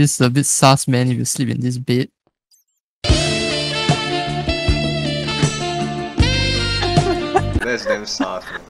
This is a bit sus, man, if you sleep in this bed. That's damn sus, man.